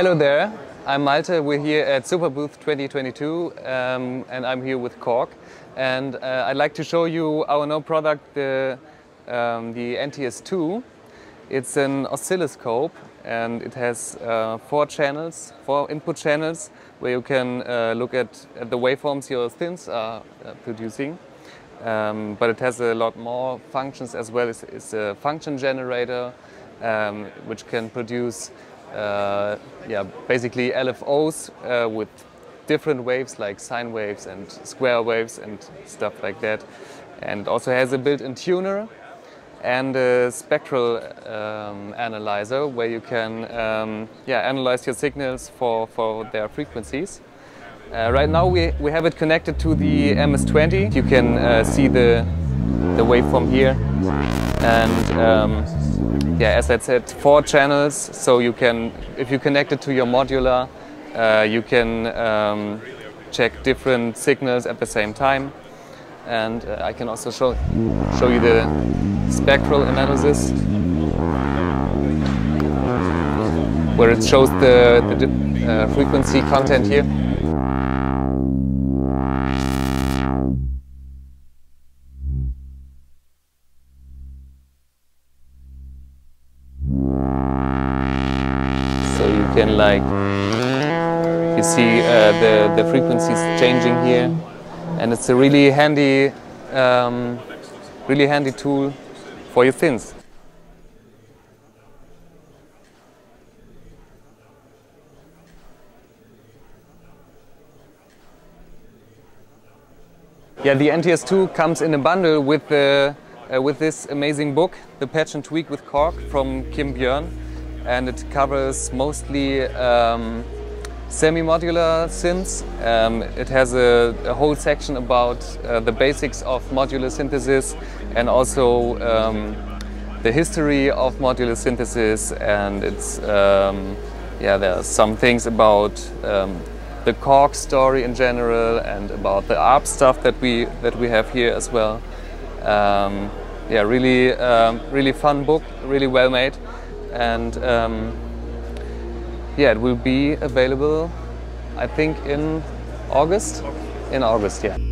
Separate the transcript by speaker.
Speaker 1: Hello there, I'm Malte. We're here at Superbooth 2022 um, and I'm here with Korg. And uh, I'd like to show you our new product, the, um, the NTS2. It's an oscilloscope and it has uh, four channels, four input channels where you can uh, look at, at, the waveforms your synths are uh, producing. Um, but it has a lot more functions as well. It's, it's a function generator um, which can produce yeah, basically LFOs uh, with different waves like sine waves and square waves and stuff like that. And also has a built-in tuner and a spectral um, analyzer where you can um, yeah, analyze your signals for, for their frequencies. Uh, right now we, we have it connected to the MS-20. You can uh, see the, the waveform here. And um, yeah, as I said, four channels. So you can, if you connect it to your modular, uh, you can um, check different signals at the same time. And uh, I can also show, show you the spectral analysis, where it shows the, the uh, frequency content here. Can like, you see uh, the, the frequencies changing here. And it's a really handy, um, really handy tool for your synths. Yeah, the NTS2 comes in a bundle with the uh, with this amazing book, The Patch and Tweak with Korg from Kim Björn. And it covers mostly um, semi-modular synths. Um, it has a, a, whole section about uh, the basics of modular synthesis and also um, the history of modular synthesis and it's um, yeah there are some things about um, the Korg story in general and about the ARP stuff that we that we have here as well. Um, yeah, really, really fun book, really well made, and um, yeah, it will be available, I think, in August. In August, yeah.